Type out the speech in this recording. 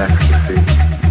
ecstasy.